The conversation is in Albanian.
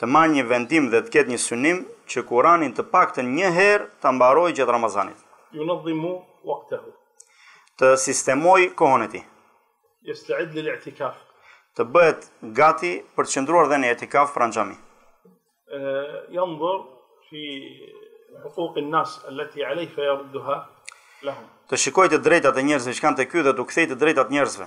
të marrë një vendim dhe të ketë një synim që Kuranin të paktën një herë ta mbarojë gjatë Ramazanit. Yunazzimu waqtahu. Të sistemojë kohën e tij. Yasta'id lil-i'tikaf. Të bëhet gati për të qëndruar dhe në i'tikaf pranë xhamisë. Yanzur fi huquq an-nas allati alayhi fa yarudduha lahum. Të shikojë të drejtat e njerëzve që kanë te ky dhe t'u kthejë të drejtat njerëzve.